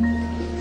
Música